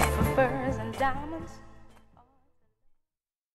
for furs and diamonds.